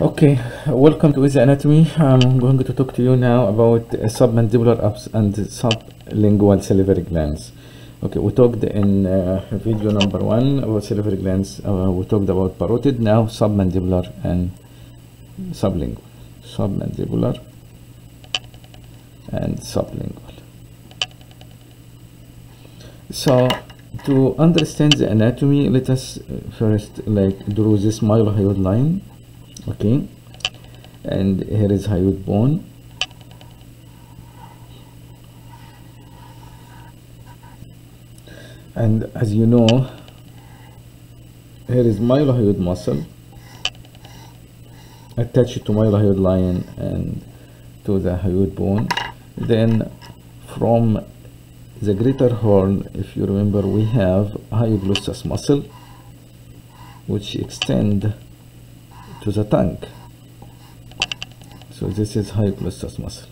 Okay, welcome to Easy Anatomy. I'm going to talk to you now about submandibular ups and sublingual salivary glands. Okay, we talked in uh, video number one about salivary glands. Uh, we talked about parotid. Now submandibular and sublingual. Submandibular and sublingual. So to understand the anatomy, let us uh, first like draw this mylohyoid line okay. And here is hyoid bone and as you know here is mylohyoid muscle attached to mylohyoid line and to the hyoid bone then from the greater horn if you remember we have hyoglossus muscle which extend to the tongue. So this is hyoglossus muscle,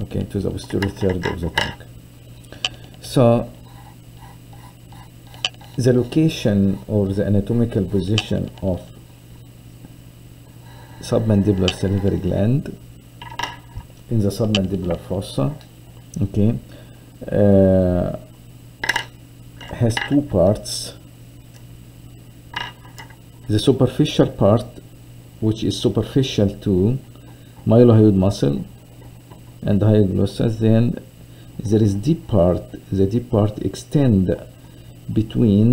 okay, to the posterior third of the tongue. So the location or the anatomical position of submandibular salivary gland in the submandibular fossa, okay, uh, has two parts. The superficial part which is superficial to mylohyoid muscle and hyoglossus then there is deep part the deep part extend between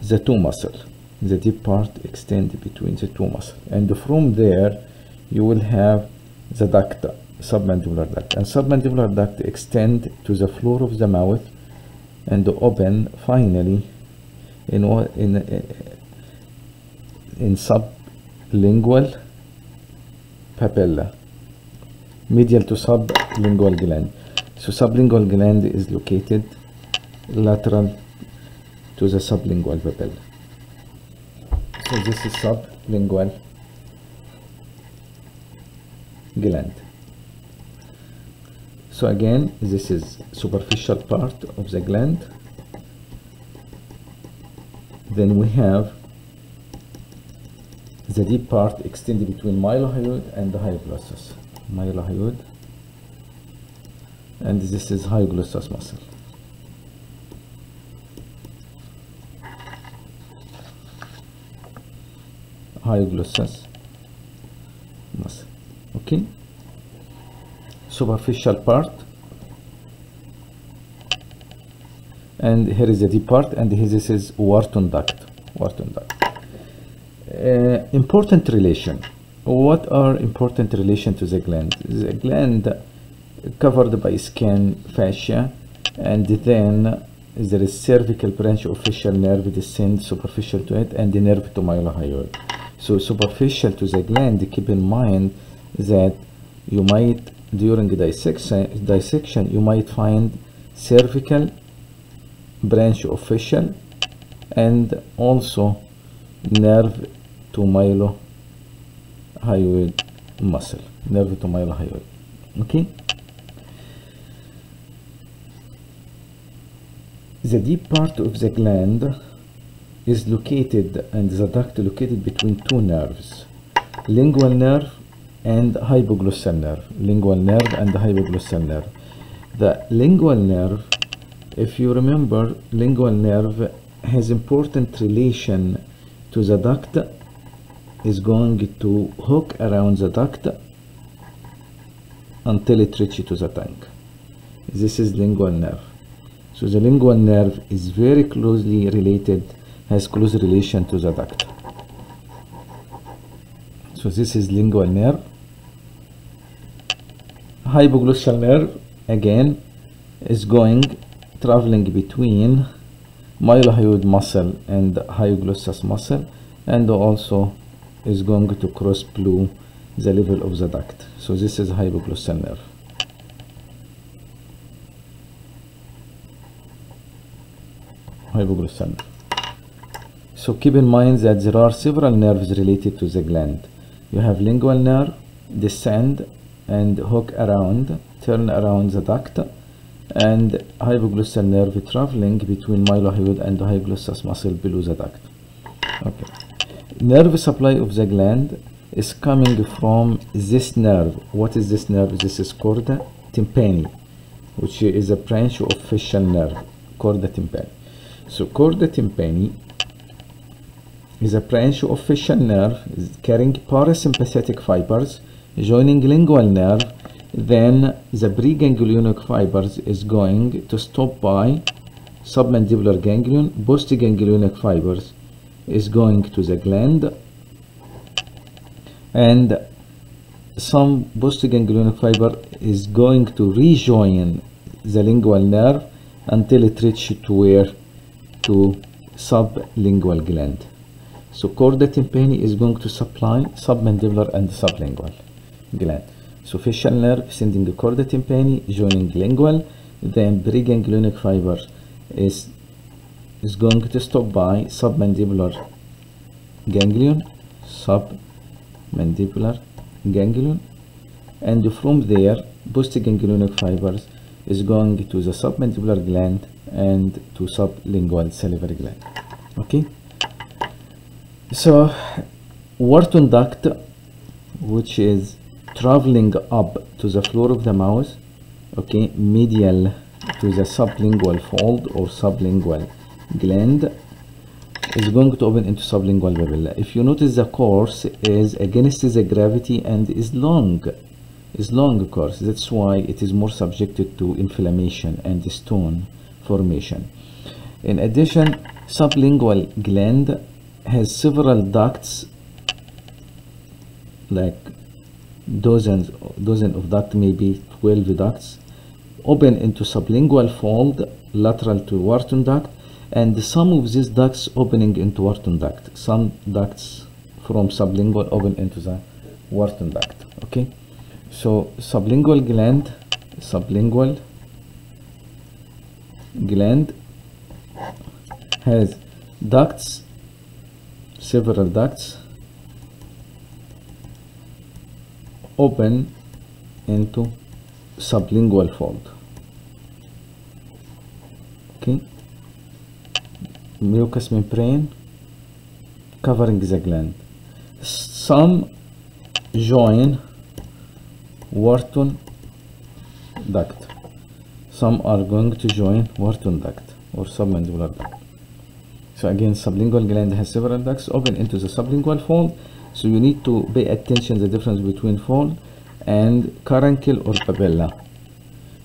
the two muscle. The deep part extend between the two muscle. And from there you will have the duct submandibular duct and submandibular duct extend to the floor of the mouth and open finally in in in sub lingual papilla. Medial to sublingual gland. So sublingual gland is located lateral to the sublingual papilla. So this is sublingual gland. So again this is superficial part of the gland. Then we have the deep part extended between mylohyoid and the hyoglossus. Mylohyoid and this is hyoglossus muscle. Hyoglossus muscle. Okay. Superficial part and here is the deep part and here this is Wharton duct. Wharton duct. Uh, important relation. What are important relation to the gland? The gland covered by skin fascia and then there is cervical branch of facial nerve descend superficial to it and the nerve to mylohyoid so superficial to the gland keep in mind that you might during dissection dissection you might find cervical branch of facial and also nerve to mylohyoid muscle. Nerve to mylohyoid okay? The deep part of the gland is located and the duct located between two nerves lingual nerve and hypoglossal nerve. Lingual nerve and hypoglossal nerve. The lingual nerve if you remember lingual nerve has important relation to the duct is going to hook around the duct until it reaches to the tongue. This is lingual nerve. So the lingual nerve is very closely related, has close relation to the duct. So this is lingual nerve. Hypoglossal nerve again is going traveling between mylohyoid muscle and hyoglossus muscle and also is going to cross below the level of the duct. So this is hypoglossal nerve. Hypoglossal nerve. So keep in mind that there are several nerves related to the gland. You have lingual nerve, descend and hook around, turn around the duct, and hypoglossal nerve traveling between mylohyoid and the hyoglossus muscle below the duct. Okay nerve supply of the gland is coming from this nerve. What is this nerve? This is chorda tympani, which is a branch of facial nerve, chorda tympani. So chorda tympani is a branch of facial nerve carrying parasympathetic fibers joining lingual nerve. Then the preganglionic fibers is going to stop by submandibular ganglion. Postganglionic fibers is going to the gland. And some postganglionic fiber is going to rejoin the lingual nerve until it reaches to where? To sublingual gland. So chorda tympani is going to supply submandibular and sublingual gland. So facial nerve sending the chorda tympani joining lingual then preganglionic fiber is is going to stop by submandibular ganglion submandibular ganglion and from there postganglionic fibers is going to the submandibular gland and to sublingual salivary gland. Okay? So Wharton duct which is traveling up to the floor of the mouth okay medial to the sublingual fold or sublingual gland is going to open into sublingual papilla. If you notice the course is against the gravity and is long, is long course. That's why it is more subjected to inflammation and stone formation. In addition, sublingual gland has several ducts, like dozens, dozen of ducts, maybe 12 ducts, open into sublingual fold lateral to Wharton duct and some of these ducts opening into Wharton duct. Some ducts from sublingual open into the Wharton duct. Okay, so sublingual gland, sublingual gland has ducts, several ducts open into sublingual fold. Okay mucous membrane covering the gland. Some join Wharton duct. Some are going to join Wharton duct or submandibular duct. So again, sublingual gland has several ducts open into the sublingual fold. So you need to pay attention the difference between fold and caruncle or papilla.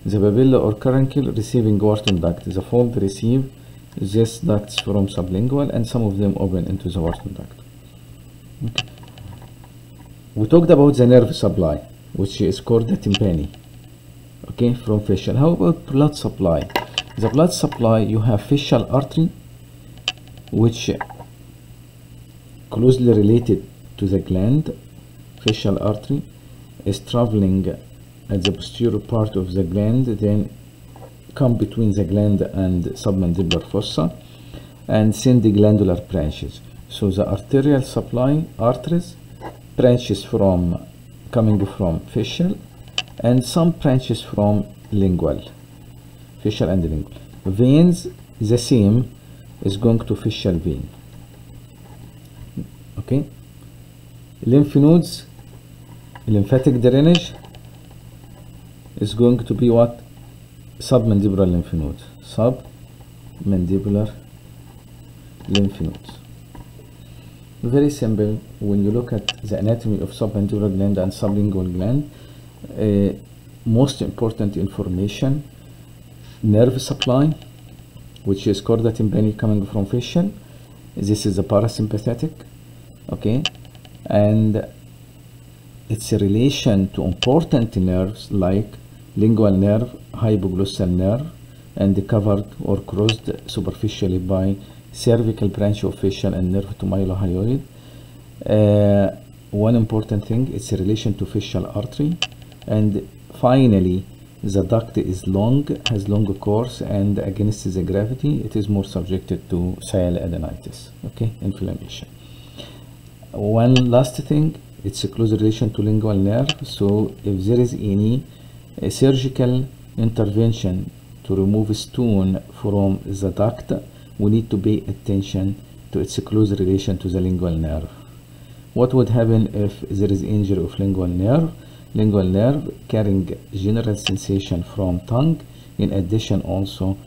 The papilla or caruncle receiving Wharton duct. The fold receive these ducts from sublingual and some of them open into the Wharton duct. Okay. We talked about the nerve supply, which is chorda tympani, okay, from facial. How about blood supply? The blood supply, you have facial artery, which closely related to the gland. Facial artery is traveling at the posterior part of the gland, then come between the gland and submandibular fossa and send the glandular branches. So the arterial supply arteries branches from coming from facial and some branches from lingual, facial and lingual. Veins the same is going to facial vein. Okay. Lymph nodes, lymphatic drainage is going to be what? Submandibular lymph nodes. Submandibular lymph nodes. Very simple. When you look at the anatomy of submandibular gland and sublingual gland uh, most important information nerve supply which is chorda tympani coming from facial this is the parasympathetic okay? And its a relation to important nerves like lingual nerve, hypoglossal nerve, and covered or crossed superficially by cervical branch of facial and nerve to mylohyoid. Uh, one important thing is relation to facial artery, and finally, the duct is long, has long course, and against the gravity, it is more subjected to sialadenitis, okay, inflammation. One last thing, it's a close relation to lingual nerve, so if there is any a surgical intervention to remove stone from the duct, we need to pay attention to its close relation to the lingual nerve. what would happen if there is injury of lingual nerve lingual nerve carrying general sensation from tongue in addition also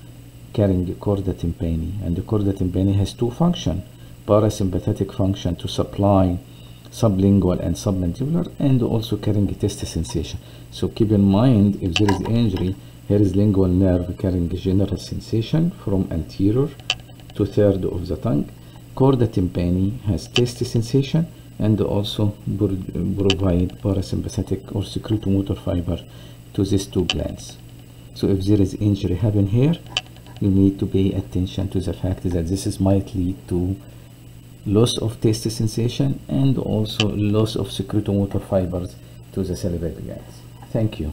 carrying chorda tympani and the chorda tympani has two function parasympathetic function to supply sublingual and submandibular and also carrying taste sensation. So keep in mind if there is injury here is lingual nerve carrying general sensation from anterior to third of the tongue. Chorda tympani has taste sensation and also provide parasympathetic or secretomotor fiber to these two glands. So if there is injury happen here you need to pay attention to the fact that this is might lead to loss of taste sensation and also loss of secretomotor fibers to the salivary glands. Thank you.